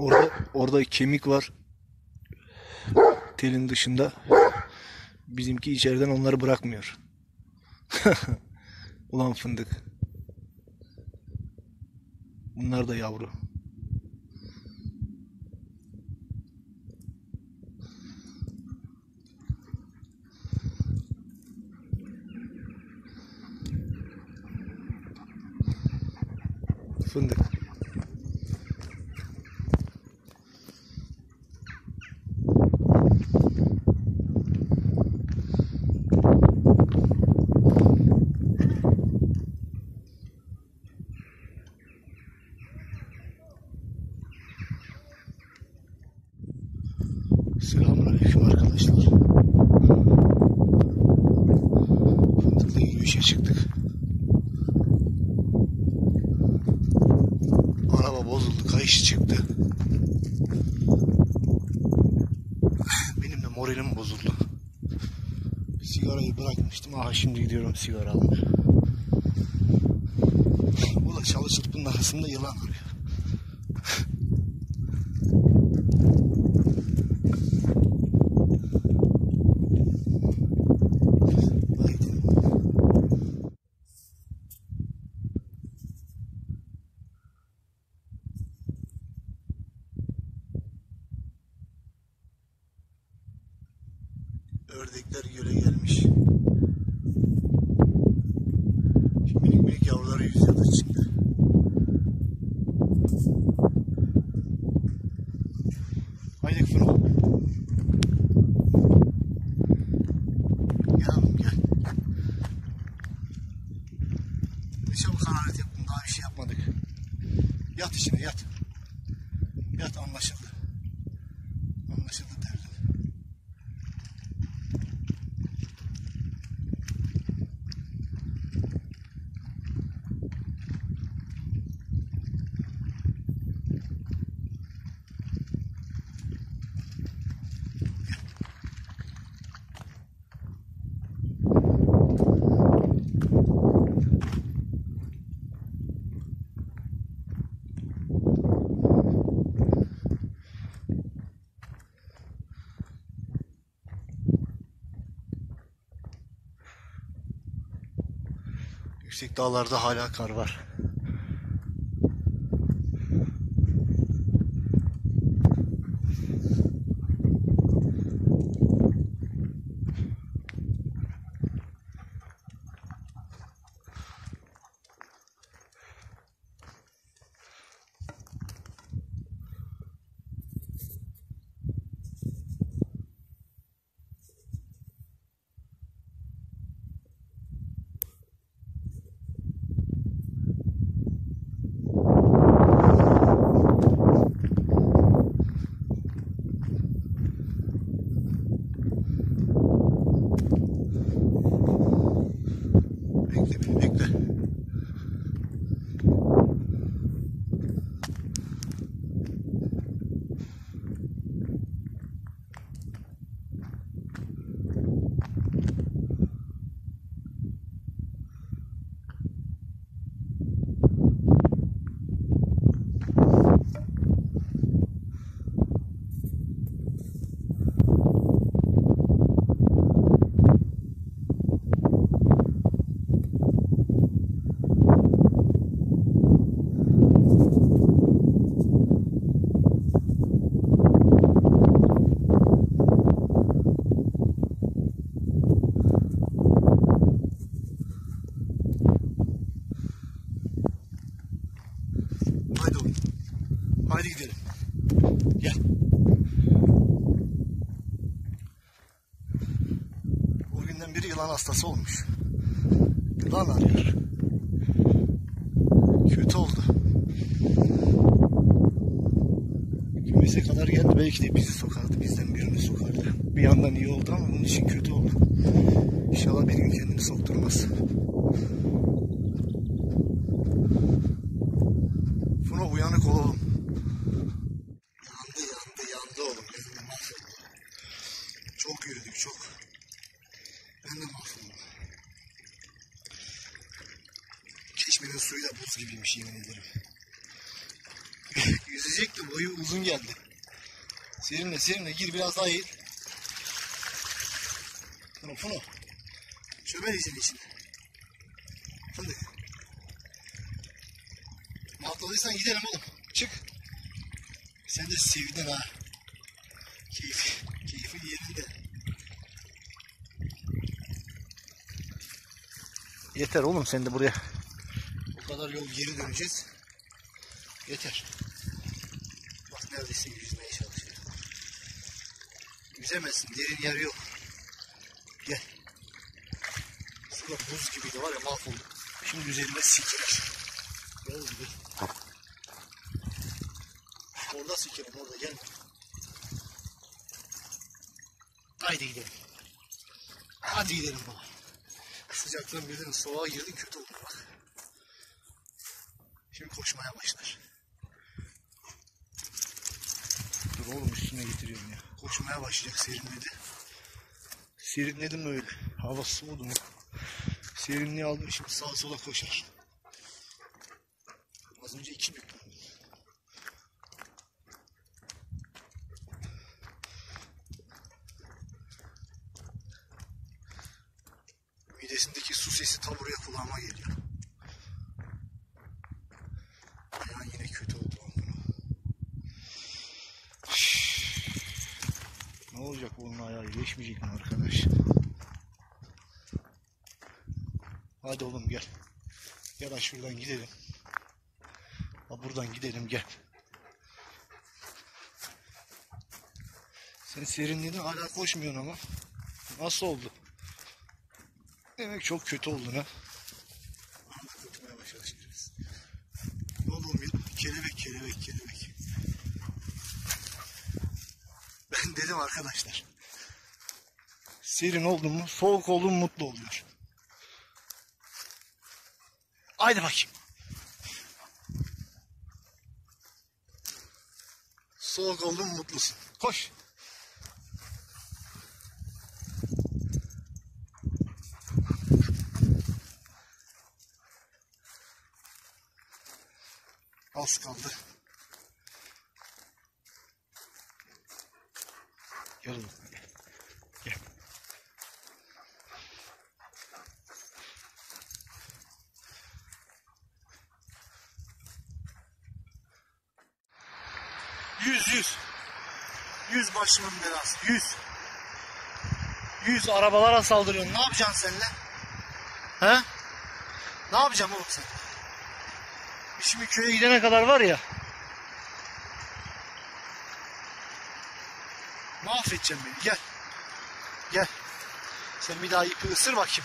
Orada orada kemik var. Telin dışında. Bizimki içeriden onları bırakmıyor. Ulan fındık. Bunlar da yavru. Fındık. Arkadaşlar. Fındıkla yürüyüşe çıktık. Araba bozuldu, kayış çıktı. Benim de moralim bozuldu. Sigarayı bırakmıştım. Aha şimdi gidiyorum sigara almaya. Bu da çırpının arasında yılan arıyor. Ördekler göle gelmiş. Şimdi minik minik yavruları yüzüyordu içinde. Haydi Fıro. Gel gel. Ne çabuk hararet yaptın daha bir şey yapmadık. Yat içine yat. Yat anlaşıldı. Anlaşıldı derdin. Yüksek dağlarda hala kar var. Bekle beni bekle. Haydi oğlum. Haydi gidelim. Gel. O günden beri yılan hastası olmuş. Yılan arıyor. Kötü oldu. Kümese kadar geldi. Belki de bizi sokardı. Bizden birini sokardı. Bir yandan iyi oldu ama bunun için kötü oldu. İnşallah bir gün kendini sokturmaz. Funa uyanık ol oğlum. Yandı yandı yandı oğlum. Ben de mahvoldum. Çok yürüdük çok. Ben de mahvoldum. Çeşmenin suyu da buz gibiymiş yemin ederim. De boyu uzun geldi. Serinle serinle gir biraz daha eğil. Fıno fıno. Çömel izin içine. Fındık. Atladıysan gidelim oğlum. Çık. Sen de sevdin ha. Yeter oğlum sen de buraya. O kadar yol geri döneceğiz. Yeter. Bak neredeyse yüzmeye çalışıyor. Yüzemezsin. Derin yer yok. Gel. Şurada buz gibiydi var ya mahvoldu. Şimdi üzerinde sikirir. Gel oğlum gel. Orada sikerim orada gel. Haydi gidelim. Hadi gidelim baba. Sıcaktan birden soğuğa girdin kötü oldu bak. Şimdi koşmaya başlar. Dur oğlum üstüne getiriyorum ya. Koşmaya başlayacak serinledi. Serinledim öyle. Hava soğudu mu? Serinliği aldım şimdi sağa sola koşar. Az önce iki büklüm. Sesi tam buraya kulağıma geliyor. Ya yine kötü oldu bunu. Ne olacak bunun ayağı iyileşmeyecek mi arkadaş? Hadi oğlum gel. Gel şuradan gidelim. Ha buradan gidelim gel. Sen serinledin hala koşmuyorsun ama. Nasıl oldu? Demek çok kötü oldun ha. Korkmaya başladı şimdi. Oğlum ya, kelebek kelebek kelebek. Ben dedim arkadaşlar. Serin oldun mu, soğuk oldun mu mutlu oluyor. Haydi bakayım. Soğuk oldun mu mutlusun. Koş. Az kaldı. Gel. Gel. Yüz yüz. Yüz başımın belası. Yüz. Yüz arabalara saldırıyorsun. Ne yapacaksın sen lan? He? Ne yapacağım oğlum sen? Şimdi köye gidene kadar var ya. Mahvedeceğim beni. Gel. Gel. Sen bir daha ipi ısır bakayım.